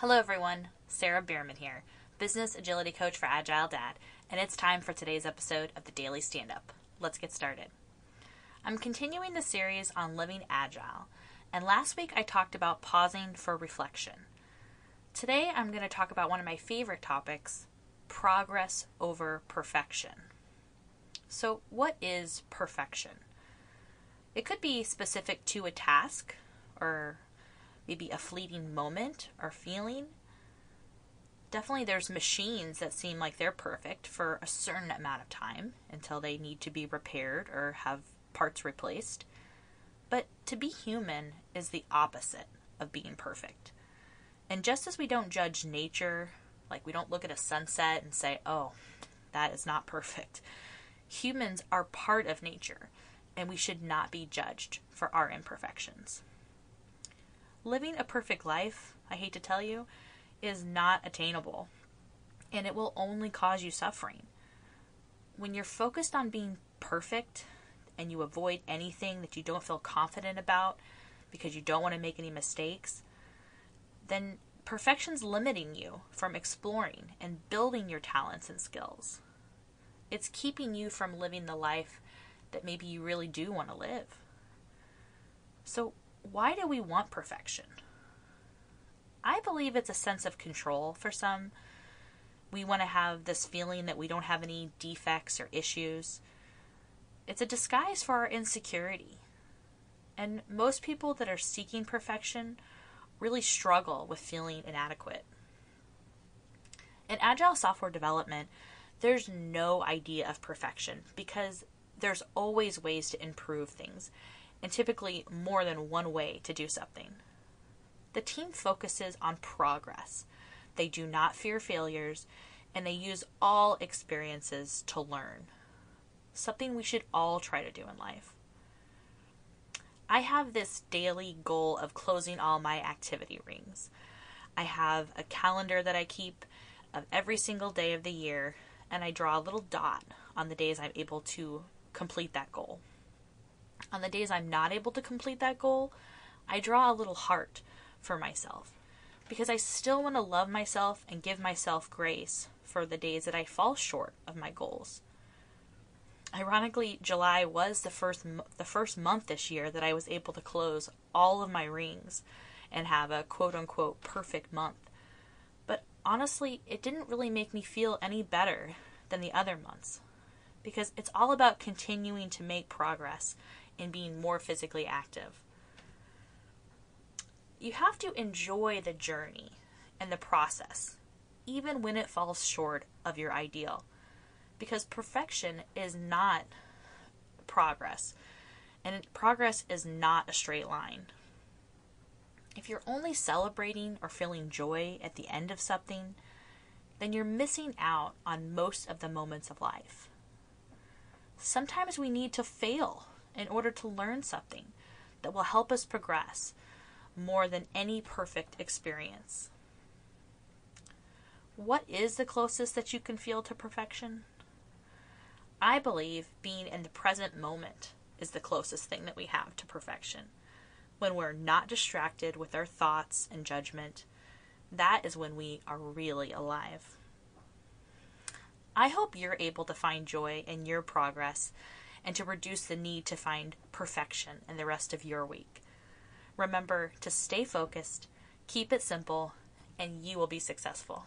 Hello, everyone. Sara Bierman here, business agility coach for AgileDad, and it's time for today's episode of the Daily Stand Up. Let's get started. I'm continuing the series on living agile, and last week I talked about pausing for reflection. Today I'm going to talk about one of my favorite topics progress over perfection. So, what is perfection? It could be specific to a task or maybe a fleeting moment or feeling. Definitely, there's machines that seem like they're perfect for a certain amount of time until they need to be repaired or have parts replaced. But to be human is the opposite of being perfect. And just as we don't judge nature, like we don't look at a sunset and say, oh, that is not perfect, humans are part of nature and we should not be judged for our imperfections. Living a perfect life, I hate to tell you, is not attainable, and it will only cause you suffering. When you're focused on being perfect and you avoid anything that you don't feel confident about because you don't want to make any mistakes, then perfection's limiting you from exploring and building your talents and skills. It's keeping you from living the life that maybe you really do want to live. So, why do we want perfection? I believe it's a sense of control for some. We want to have this feeling that we don't have any defects or issues. It's a disguise for our insecurity. And most people that are seeking perfection really struggle with feeling inadequate. In agile software development, there's no idea of perfection because there's always ways to improve things and typically more than one way to do something. The team focuses on progress. They do not fear failures and they use all experiences to learn. Something we should all try to do in life. I have this daily goal of closing all my activity rings. I have a calendar that I keep of every single day of the year, and I draw a little dot on the days I'm able to complete that goal. On the days I'm not able to complete that goal, I draw a little heart for myself because I still want to love myself and give myself grace for the days that I fall short of my goals. Ironically, July was the first the first month this year that I was able to close all of my rings and have a quote unquote perfect month. But honestly, it didn't really make me feel any better than the other months because it's all about continuing to make progress and being more physically active. You have to enjoy the journey and the process, even when it falls short of your ideal, because perfection is not progress, and progress is not a straight line. If you're only celebrating or feeling joy at the end of something, then you're missing out on most of the moments of life. Sometimes we need to fail in order to learn something that will help us progress more than any perfect experience. What is the closest that you can feel to perfection? I believe being in the present moment is the closest thing that we have to perfection. When we're not distracted with our thoughts and judgment, that is when we are really alive. I hope you're able to find joy in your progress and to reduce the need to find perfection in the rest of your week. Remember to stay focused, keep it simple, and you will be successful.